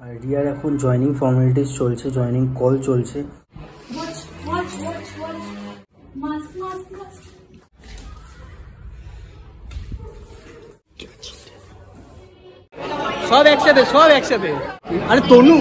আর রিয়ার এখন joining formalities চলছে জয়নিং কল চলছে. সব একসাথে সব একসাথে। আরে Tanu!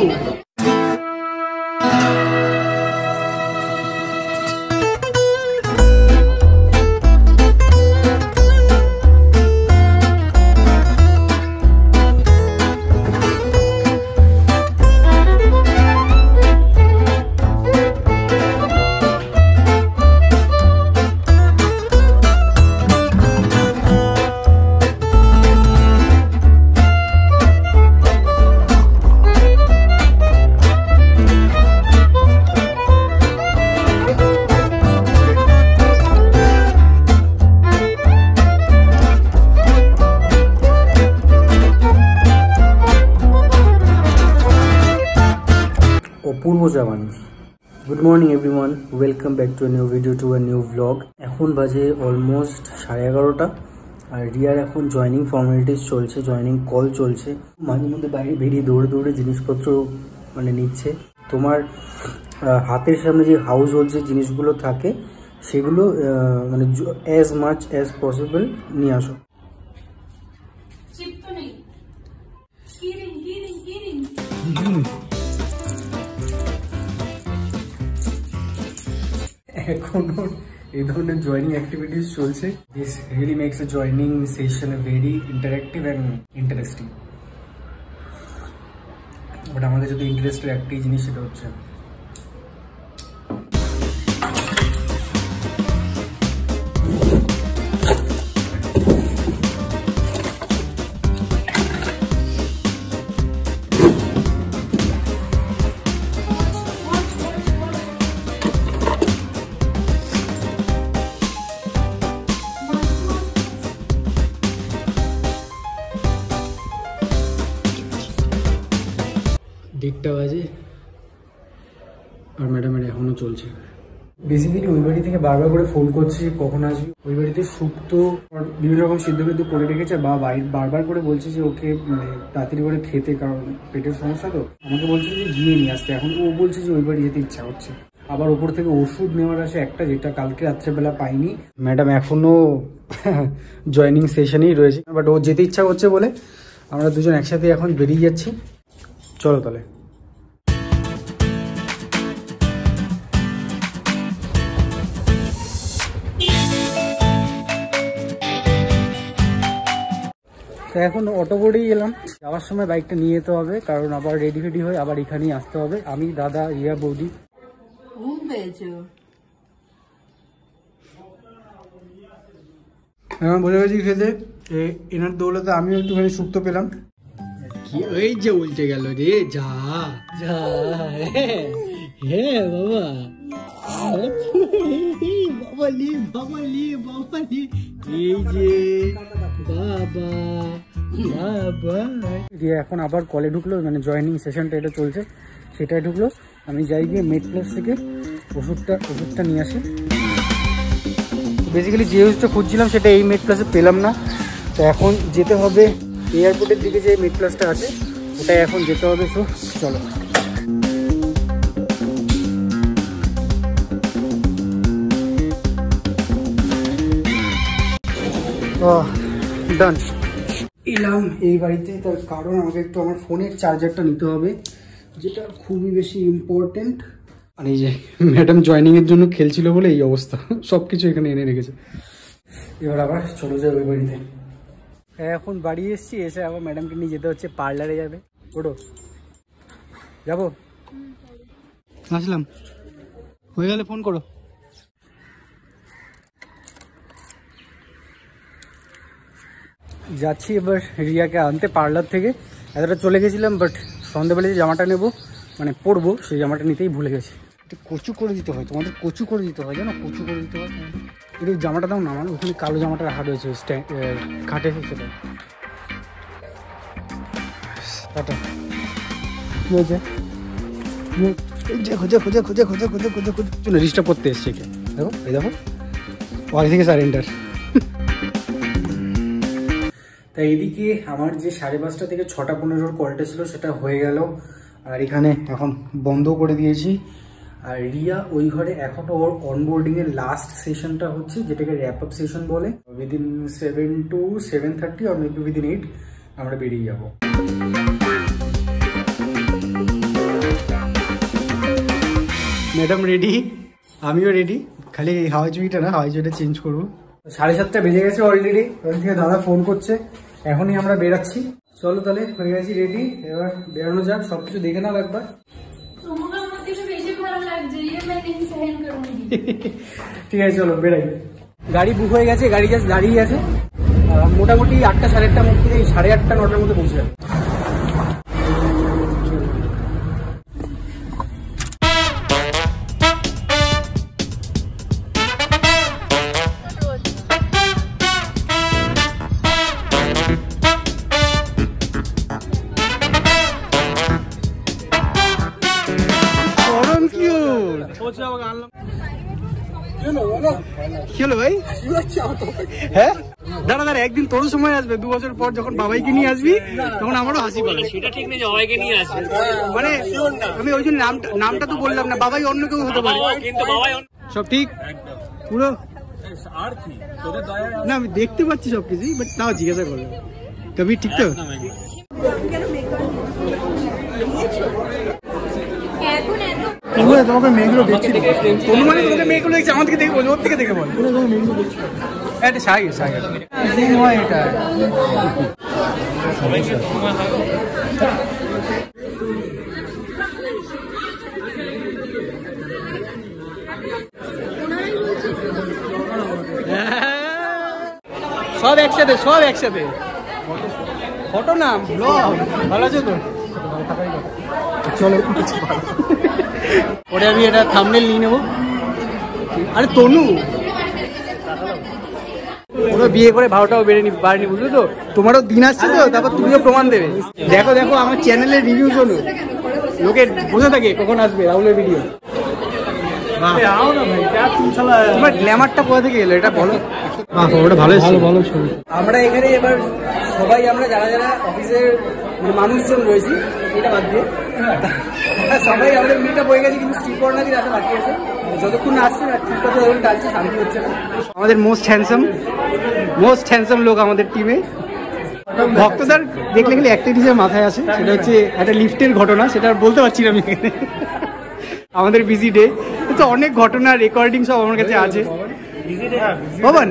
Apurba Zaman good morning everyone welcome back to a new video to a new vlog এখন বাজে অলমোস্ট সাড়ে এগারোটা। আর রিয়ার এখন জয়নিং ফর্মালিটিস চলছে জয়নিং কল চলছে। মাঝে মধ্যে বাইরে বেরিয়ে দৌড়ে দৌড়ে জিনিসপত্র মানে নিচ্ছে। তোমার হাতের সামনে যে হাউস হোল্ড যে জিনিসগুলো থাকে সেগুলো মানে অ্যাজ মাচ অ্যাজ পসিবল নিয়ে আসো। Chip তো নেই। এখনও এই ধরনের জয়নিং অ্যাক্টিভিটিস চলছে। This really makes a joining session very interactive and interesting but আমাদের যদি ইন্টারেস্টের একটি জিনিস সেটা হচ্ছে। দেড়টা বাজে। আর ম্যাডামের এখনও চলছে। বেসিক্যালি ওই বাড়ি থেকে বারবার করে ফোন করছি কখন আসবি? ওই বাড়িতে শুক্তো বিভিন্ন রকম সিদ্ধ কিন্তু করে রেখেছে বা বাই- বারবার করে বলছে যে ওকে মানে তাড়াতাড়ি করে খেতে কারণ পেটের সমস্যা তো। আমাকে বলছে যে গিয়ে নিয়ে আসতে। এখন ও বলছে যে ওই বাড়ি যেতে ইচ্ছা হচ্ছে আবার ওপর থেকে ওষুধ নেওয়ার আসে একটা যেটা কালকে রাত্রেবেলা পাইনি। ম্যাডাম এখনও জয়নিং সেশনেই রয়েছে। বাট ও যেতে ইচ্ছা করছে বলে আমরা দুজন একসাথে এখন বেরিয়ে যাচ্ছি। চলো তাহলে। তো এখন অটো করেই এলাম যাওয়ার সময় বাইকটা নিয়ে যেতে হবে কারণ আবার রেডি ফেডি হয়ে আবার এখানেই আসতে হবে। আমি দাদা রিয়া বৌদি? এখন বসে গেছি খেতে? এনার দৌলতে আমিও একটুখানি সুক্ত পেলাম। কি ওই যে উল্টে গেল রে? যা। যা হ্যাঁ বাবা। বাবালি বাবালি বাবালি। এই যে। বাবা বাবা। দিয়ে এখন আবার কলে ঢুকলো মানে জয়নিং সেশনটা এটা চলছে সেটাই ঢুকলো। আমি যাই গিয়ে মেড প্লাস থেকে ওষুধটা ওষুধটা নিয়ে আসি। বেসিক্যালি যে ওষুধটা খুঁজছিলাম সেটা এই মেড প্লাসে পেলাম না। তো এখন যেতে হবে এয়ারপোর্টের দিকে যে মেড প্লাসটা আছে ওটাই এখন যেতে হবে তো চলো। ডান এলাম। এই বাড়িতে তার কারণ আমাকে একটু আমার ফোনের চার্জারটা নিতে হবে, যেটা খুবই বেশি ইম্পর্টেন্ট আর এই যে ম্যাডাম জয়নিং এর জন্য খেলছিল বলে এই অবস্থা সব কিছু এখানে এনে রেখেছে। এবার আবার চলে যাবে ওই বাড়িতে। এখন বাড়ি এসেছি এসে আবার ম্যাডামকে নিয়ে যেতে হচ্ছে পার্লারে যাবে। ওটো যাব? আসলাম। হয়ে গেলে ফোন করো। যাচ্ছি এবার রিয়াকে আনতে পার্লার থেকে। এতটা চলে গেছিলাম বাট সন্ধ্যেবেলা যে জামাটা নেব মানে পরবো সেই জামাটা নিতেই ভুলে গেছি। একটু কচু করে দিতে হয় তোমাদের কচু করে দিতে হয় জানো? কচু করে দিতে হয়। একটু জামাটা দাও না, আমার ওখানে কালো জামাটা রাখা রয়েছে স্ট্যান্ড খাটে সেটা হয়েছে হয়েছে? করতে দেখো, এই দেখো। আগে থেকে এদিকে আমার যে সাড়ে পাঁচটা থেকে ছটা পনেরোর কলটা ছিল, সেটা হয়ে গেল। আর এখানে এখন বন্ধ করে দিয়েছি। আর রিয়া ওই ঘরে এখনও ওর অনবোর্ডিং এর লাস্ট সেশনটা হচ্ছে যেটাকে র্যাপ আপ সেশন বলে। Within seven to seven thirty R maybe within eight আমরা বেরিয়ে যাব। ম্যাডাম রেডি আমিও রেডি খালি হাওয়াই চুইটা না হাওয়াই চুইটা চেঞ্জ করব। সাড়ে সাতটা বেজে গেছে অলরেডি ওখান থেকে দাদা ফোন করছে। এখনই আমরা বেরাচ্ছি। চলো তাহলে হয়ে গেছি রেডি এবার বেরানো যাক সবকিছু দেখে নাও একবার। ঠিক আছে, চলো, বেরাই। গাড়ি বুক হয়ে গেছে, গাড়ি জাস্ট দাঁড়িয়ে আছে। মোটামুটি আটটা সাড়ে আটটার মধ্যে, সাড়ে আটটা, নটার মধ্যে পৌঁছে যাবে। কি হলো ভাই? হ্যাঁ? দাঁড়া দাঁড়া একদিন তোর সময় আসবে। দু বছর পর যখন বাবাইকে নিয়ে আসবি তখন আমারও হাসি পাবে। সেটা ঠিক নেই সবাইকে নিয়ে আসবে। মানে আমি ওই জন্য নামটা নামটা তো বললাম না বাবাই অন্য কেউ হতে পারে। কিন্তু বাবাই সব ঠিক? পুরো? আর কি না আমি দেখতে পাচ্ছি সবকিছু বাট তাও জিজ্ঞাসা করলাম। তবে ঠিক তো? এত তোমাকে মেয়েগুলো দেখছি কোনো মানে তোমাকে মেয়েগুলো দেখছি আমার থেকে দেখে বল ওর থেকে দেখে বল। এটা সাই সাই হয় এটা। সব একসাথে সব একসাথে। ফটো না ব্লগ। ভালো আছো তো? চলো। পরে আমি এটা থামনেল নিয়ে নেব। আরে, তনু! ওরা বিয়ে করে ভাওটাও বেড়ে নি বাড়নি বুঝলো তো? তোমারও দিন আসছে তো, তারপর তুমিও প্রমাণ দেবে। দেখো দেখো, আমার চ্যানেলের রিভিউ শোনো। লোকে বসে থাকে, কখন আসবে? রাহুলের ভিডিও তোমার গ্ল্যামারটা কোথা থেকে এলো? এটা বলো। ওটা ভালো ভালো ভালো ছবি। আমরা এখানে এবার সবাই আমরা যারা যারা অফিসের মানে মানুষজন রয়েছি এটা বাদ দিয়ে। সবাই আমাদের মিটআপ হয়ে গেছে কিন্তু স্টিল আসা বাকি আছে। যতক্ষণ না আসছে না যখন টানছে শান্তি হচ্ছে না। আমাদের মোস্ট হ্যান্ডসাম মোস্ট হ্যান্ডসাম লোক আমাদের টিমে ভক্তদার দেখলে গেলে একটা মাথায় আসে সেটা হচ্ছে একটা লিফটের ঘটনা সেটা আর বলতে পারছি না আমি আমাদের বিজি ডে তো অনেক ঘটনা রেকর্ডিং সব আমার কাছে আছে। ভবন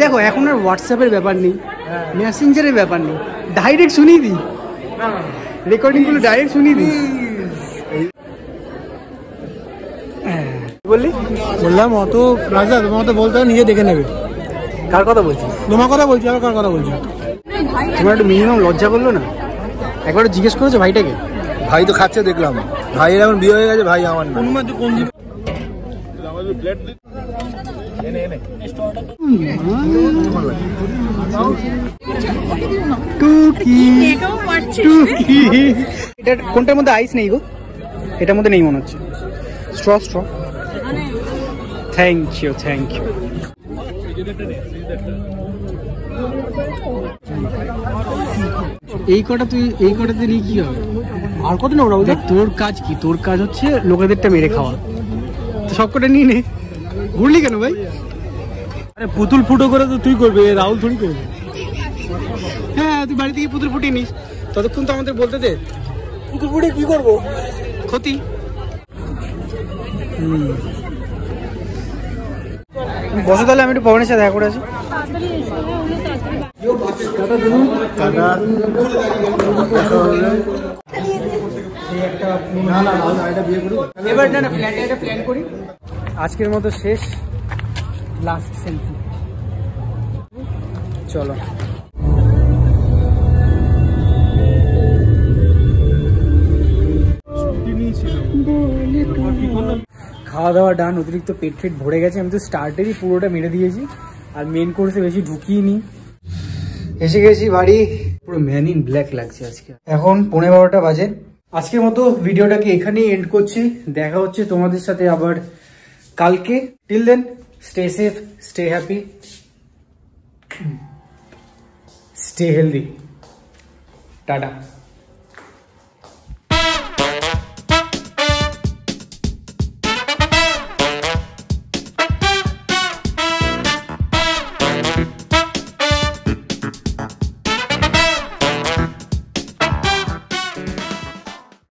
দেখো এখন আর হোয়াটসঅ্যাপের ব্যাপার নেই মেসেঞ্জারের ব্যাপার নেই। ডাইরেক্ট শুনিয়ে দিই। রেকর্ডিংগুলো ডাইরেক্ট শুনিয়ে দিই। বললি? বললাম অত রাজা তোমার তো বলতে হবে, নিজে দেখে নেবে। কার কথা বলছি তোমার কথা বলছি আর কার কথা বলছি? তোমার একটু মিনিমাম লজ্জা করল না? একবার জিজ্ঞেস করেছ ভাইটাকে? ভাই তো খাচ্ছে দেখলাম। ভাইয়ের এখন বিয়ে হয়ে গেছে ভাই আমার না। কোন জিনিস টুকি টুকি এটা কোনটার মধ্যে আইস নেই গো এটার মধ্যে নেই মনে হচ্ছে স্ট্র স্ট্র থ্যাংক ইউ থ্যাংক ইউ এই কটা তুই এই কটাতে নিয়ে কি হবে? আর কত নেব দেখ তোর কাজ কি? তোর কাজ হচ্ছে লোকেদেরটা মেরে খাওয়া। তো সব কটা নিয়ে নে। ঘুরলি কেন ভাই? আরে পুতুল ফুটো করে তো তুই করবে রাহুল থোড়ি করবি। হ্যাঁ তুই বাড়ি থেকে পুতুল ফুটিয়ে নিস। ততক্ষণ তো আমাদের বলতে দে। পুতুল ফুটে কি করব? ক্ষতি। বসো তাহলে আমি একটু পবনের সাথে দেখা করে আসি এবার না না ফ্ল্যাটে একটা প্ল্যান করি। আজকের মতো শেষ। লাস্ট সেলফি চলো। খাওয়া দাওয়া ডান অতিরিক্ত পেট ফেট ভরে গেছে। আমি তো স্টার্টারই পুরোটা মেরে দিয়েছি। আর মেন কোর্সে বেশি ঢুকিয়ে নি এসে গেছি বাড়ি। পুরো ম্যান ইন ব্ল্যাক লাগছে আজকে। এখন পনেরো বারোটা বাজে। আজকের মতো ভিডিওটাকে এখানেই এন্ড করছি। দেখা হচ্ছে তোমাদের সাথে আবার কালকে। Till then stay safe stay happy stay healthy tata.